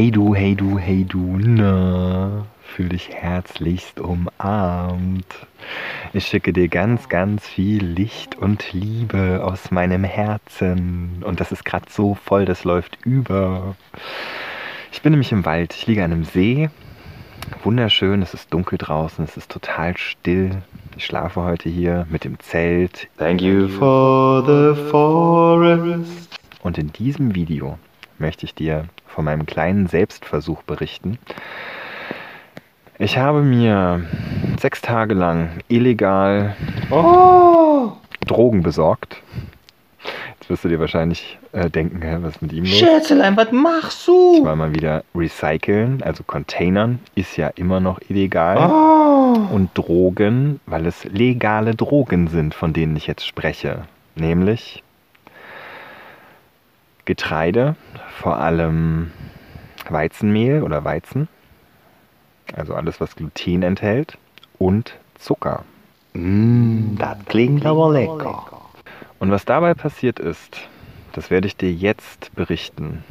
Hey du, hey du, hey du, na, fühl dich herzlichst umarmt. Ich schicke dir ganz, ganz viel Licht und Liebe aus meinem Herzen. Und das ist gerade so voll, das läuft über. Ich bin nämlich im Wald, ich liege an einem See. Wunderschön, es ist dunkel draußen, es ist total still. Ich schlafe heute hier mit dem Zelt. Thank you for the forest. Und in diesem Video möchte ich dir von meinem kleinen Selbstversuch berichten. Ich habe mir sechs Tage lang illegal oh. Drogen besorgt. Jetzt wirst du dir wahrscheinlich äh, denken, hä, was mit ihm los? Schätzelein, was machst du? Ich war mal wieder recyceln, also Containern ist ja immer noch illegal. Oh. Und Drogen, weil es legale Drogen sind, von denen ich jetzt spreche. Nämlich Getreide, vor allem Weizenmehl oder Weizen, also alles, was Gluten enthält, und Zucker. Mmh, das klingt aber lecker. Und was dabei passiert ist, das werde ich dir jetzt berichten.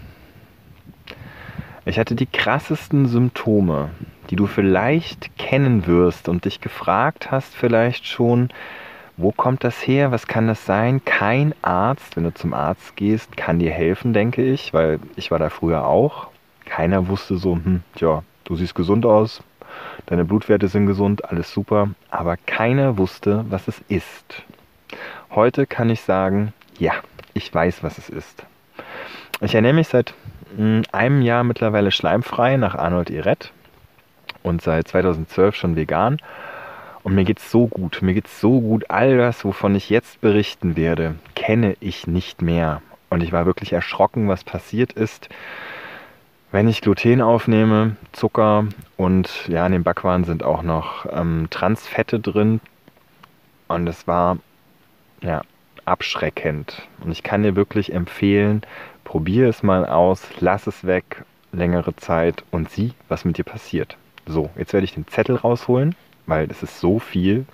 Ich hatte die krassesten Symptome, die du vielleicht kennen wirst und dich gefragt hast vielleicht schon, wo kommt das her? Was kann das sein? Kein Arzt, wenn du zum Arzt gehst, kann dir helfen, denke ich, weil ich war da früher auch. Keiner wusste so, hm, tja, du siehst gesund aus, deine Blutwerte sind gesund, alles super, aber keiner wusste, was es ist. Heute kann ich sagen, ja, ich weiß, was es ist. Ich ernähre mich seit hm, einem Jahr mittlerweile schleimfrei nach Arnold Irett und seit 2012 schon vegan und mir geht's so gut, mir geht's so gut. All das, wovon ich jetzt berichten werde, kenne ich nicht mehr. Und ich war wirklich erschrocken, was passiert ist, wenn ich Gluten aufnehme, Zucker und ja, in den Backwaren sind auch noch ähm, Transfette drin. Und es war ja abschreckend. Und ich kann dir wirklich empfehlen, probier es mal aus, lass es weg, längere Zeit und sieh, was mit dir passiert. So, jetzt werde ich den Zettel rausholen weil es ist so viel.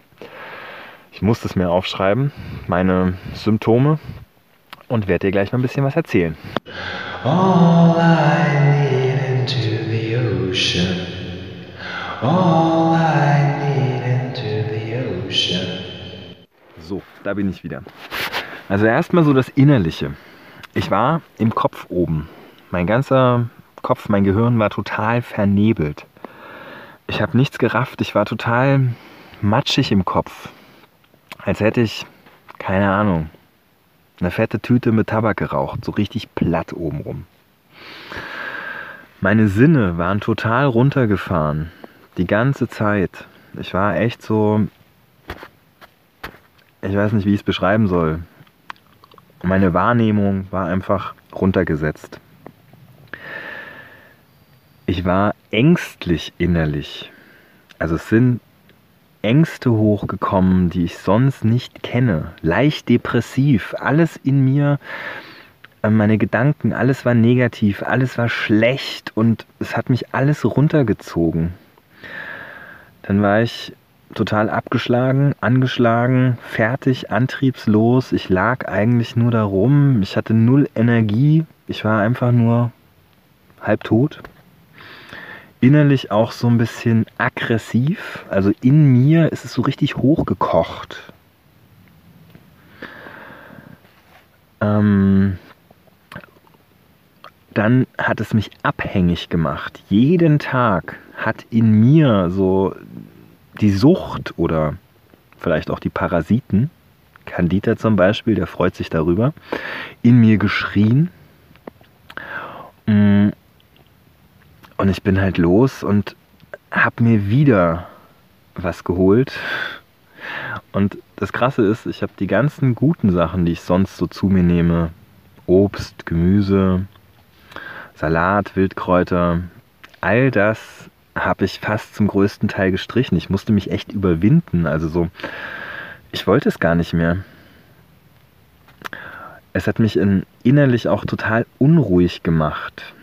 Ich muss es mir aufschreiben, meine Symptome und werde dir gleich mal ein bisschen was erzählen. All I need into the ocean. All I need into the ocean. So, da bin ich wieder. Also erstmal so das Innerliche. Ich war im Kopf oben. Mein ganzer Kopf, mein Gehirn war total vernebelt ich habe nichts gerafft. Ich war total matschig im Kopf. Als hätte ich, keine Ahnung, eine fette Tüte mit Tabak geraucht. So richtig platt obenrum. Meine Sinne waren total runtergefahren. Die ganze Zeit. Ich war echt so. Ich weiß nicht, wie ich es beschreiben soll. Meine Wahrnehmung war einfach runtergesetzt. Ich war ängstlich innerlich. Also es sind Ängste hochgekommen, die ich sonst nicht kenne. Leicht depressiv. Alles in mir, äh, meine Gedanken, alles war negativ, alles war schlecht und es hat mich alles runtergezogen. Dann war ich total abgeschlagen, angeschlagen, fertig, antriebslos. Ich lag eigentlich nur da rum. Ich hatte null Energie. Ich war einfach nur halb tot innerlich auch so ein bisschen aggressiv. Also in mir ist es so richtig hochgekocht. Ähm, dann hat es mich abhängig gemacht. Jeden Tag hat in mir so die Sucht oder vielleicht auch die Parasiten, Candida zum Beispiel, der freut sich darüber, in mir geschrien. Und ich bin halt los und hab mir wieder was geholt. Und das Krasse ist, ich habe die ganzen guten Sachen, die ich sonst so zu mir nehme, Obst, Gemüse, Salat, Wildkräuter, all das habe ich fast zum größten Teil gestrichen. Ich musste mich echt überwinden. Also so, ich wollte es gar nicht mehr. Es hat mich in, innerlich auch total unruhig gemacht.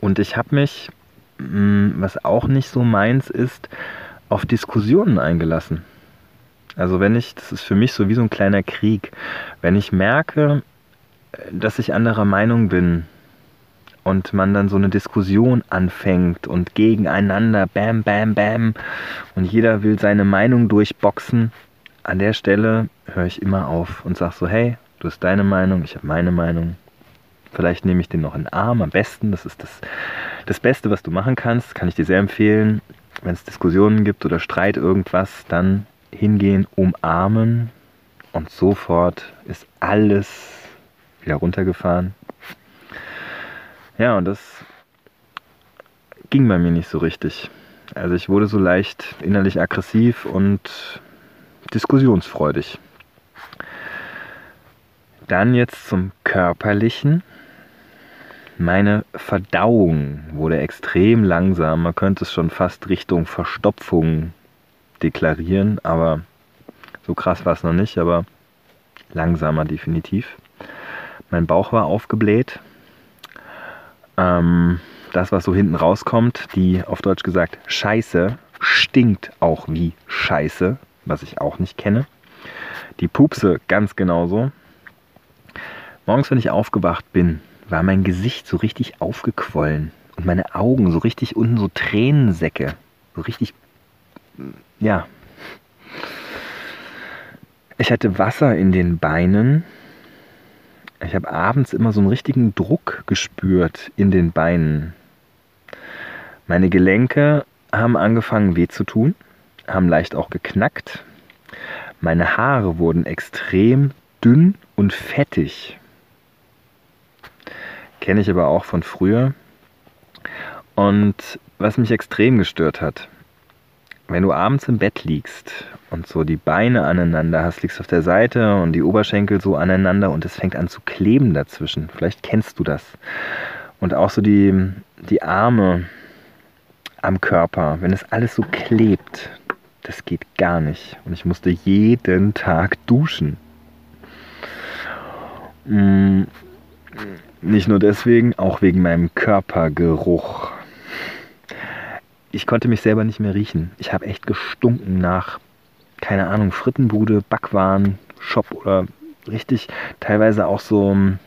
Und ich habe mich, mm, was auch nicht so meins ist, auf Diskussionen eingelassen. Also wenn ich, das ist für mich so wie so ein kleiner Krieg, wenn ich merke, dass ich anderer Meinung bin, und man dann so eine Diskussion anfängt und gegeneinander, bam, bam, bam, und jeder will seine Meinung durchboxen, an der Stelle höre ich immer auf und sage so, hey, du hast deine Meinung, ich habe meine Meinung. Vielleicht nehme ich den noch in den Arm, am besten, das ist das, das Beste, was du machen kannst, kann ich dir sehr empfehlen. Wenn es Diskussionen gibt oder Streit, irgendwas, dann hingehen, umarmen und sofort ist alles wieder runtergefahren. Ja, und das ging bei mir nicht so richtig. Also ich wurde so leicht innerlich aggressiv und diskussionsfreudig. Dann jetzt zum körperlichen. Meine Verdauung wurde extrem langsam. Man könnte es schon fast Richtung Verstopfung deklarieren, aber so krass war es noch nicht, aber langsamer definitiv. Mein Bauch war aufgebläht. Ähm, das, was so hinten rauskommt, die auf Deutsch gesagt Scheiße, stinkt auch wie Scheiße, was ich auch nicht kenne. Die Pupse ganz genauso. Morgens, wenn ich aufgewacht bin, war mein Gesicht so richtig aufgequollen und meine Augen so richtig unten so Tränensäcke. So richtig, ja. Ich hatte Wasser in den Beinen. Ich habe abends immer so einen richtigen Druck gespürt in den Beinen. Meine Gelenke haben angefangen weh zu tun, haben leicht auch geknackt. Meine Haare wurden extrem dünn und fettig. Kenne ich aber auch von früher. Und was mich extrem gestört hat, wenn du abends im Bett liegst und so die Beine aneinander hast, liegst auf der Seite und die Oberschenkel so aneinander und es fängt an zu kleben dazwischen. Vielleicht kennst du das. Und auch so die, die Arme am Körper, wenn es alles so klebt, das geht gar nicht. Und ich musste jeden Tag duschen. Nicht nur deswegen, auch wegen meinem Körpergeruch. Ich konnte mich selber nicht mehr riechen. Ich habe echt gestunken nach, keine Ahnung, Frittenbude, Backwaren, Shop oder richtig, teilweise auch so mm,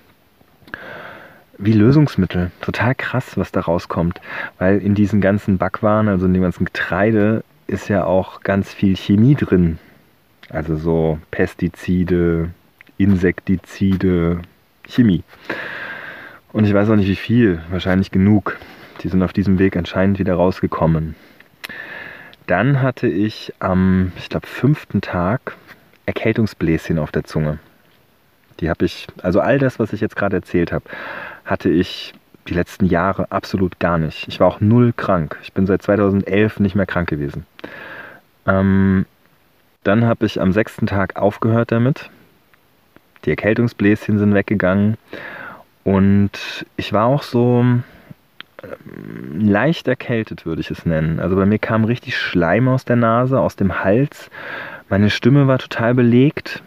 wie Lösungsmittel. Total krass, was da rauskommt. Weil in diesen ganzen Backwaren, also in dem ganzen Getreide, ist ja auch ganz viel Chemie drin. Also so Pestizide, Insektizide, Chemie. Und ich weiß auch nicht wie viel, wahrscheinlich genug. Die sind auf diesem Weg anscheinend wieder rausgekommen. Dann hatte ich am, ich glaube, fünften Tag Erkältungsbläschen auf der Zunge. Die habe ich, also all das, was ich jetzt gerade erzählt habe, hatte ich die letzten Jahre absolut gar nicht. Ich war auch null krank. Ich bin seit 2011 nicht mehr krank gewesen. Ähm, dann habe ich am sechsten Tag aufgehört damit. Die Erkältungsbläschen sind weggegangen. Und ich war auch so ähm, leicht erkältet, würde ich es nennen. Also bei mir kam richtig Schleim aus der Nase, aus dem Hals. Meine Stimme war total belegt.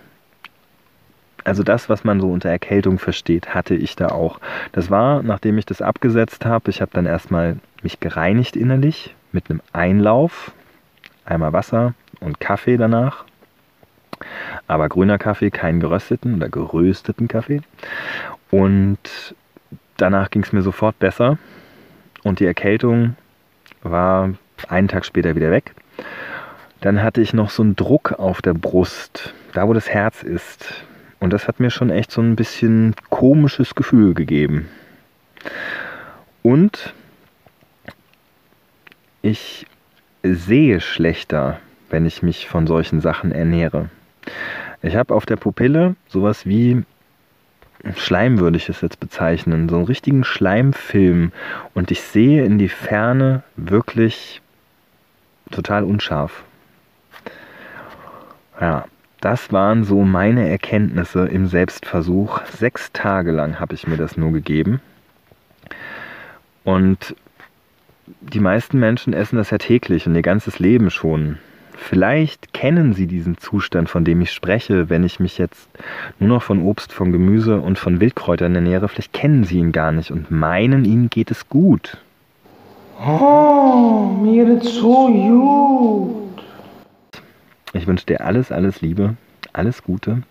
Also das, was man so unter Erkältung versteht, hatte ich da auch. Das war, nachdem ich das abgesetzt habe, ich habe dann erstmal mich gereinigt innerlich mit einem Einlauf, einmal Wasser und Kaffee danach. Aber grüner Kaffee, keinen gerösteten oder gerösteten Kaffee. Und danach ging es mir sofort besser. Und die Erkältung war einen Tag später wieder weg. Dann hatte ich noch so einen Druck auf der Brust, da wo das Herz ist. Und das hat mir schon echt so ein bisschen komisches Gefühl gegeben. Und ich sehe schlechter, wenn ich mich von solchen Sachen ernähre. Ich habe auf der Pupille sowas wie Schleim würde ich es jetzt bezeichnen, so einen richtigen Schleimfilm und ich sehe in die Ferne wirklich total unscharf. Ja, das waren so meine Erkenntnisse im Selbstversuch. Sechs Tage lang habe ich mir das nur gegeben. Und die meisten Menschen essen das ja täglich und ihr ganzes Leben schon. Vielleicht kennen Sie diesen Zustand, von dem ich spreche, wenn ich mich jetzt nur noch von Obst, von Gemüse und von Wildkräutern ernähre. Vielleicht kennen Sie ihn gar nicht und meinen, Ihnen geht es gut. Oh, mir geht's so gut. Ich wünsche dir alles, alles Liebe, alles Gute.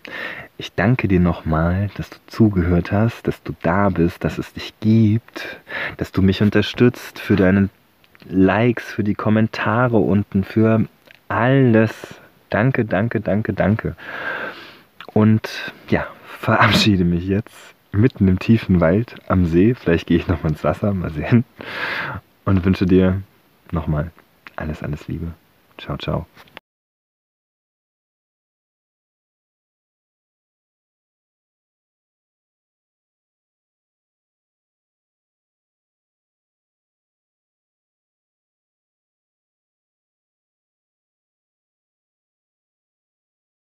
Ich danke dir nochmal, dass du zugehört hast, dass du da bist, dass es dich gibt. dass du mich unterstützt, für deine Likes, für die Kommentare unten, für alles. Danke, danke, danke, danke. Und ja, verabschiede mich jetzt mitten im tiefen Wald am See. Vielleicht gehe ich nochmal ins Wasser, mal sehen. Und wünsche dir nochmal alles, alles Liebe. Ciao, ciao.